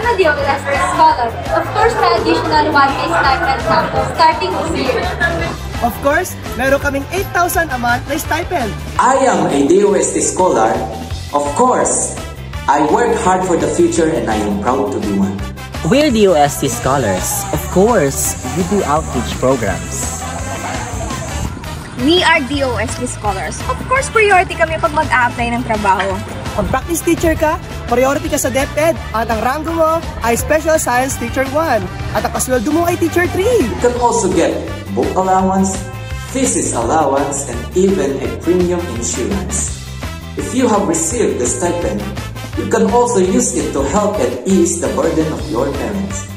a DOS scholar. Of course, may additional 1K stipend kampo starting this year. Of course, meron kaming 8,000 a month na stipend. I am a DOST scholar. Of course, I work hard for the future and I am proud to be one. We're DOST scholars. Of course, we do outreach programs. We are DOST scholars. Of course, priority kami pag mag-a-apply ng trabaho. Pag practice teacher ka, priority ka sa DepEd at ang rango mo ay Special Science Teacher 1 at ang kasweldo mo ay Teacher 3. You can also get book allowance, thesis allowance, and even a premium insurance. If you have received the stipend, you can also use it to help and ease the burden of your parents.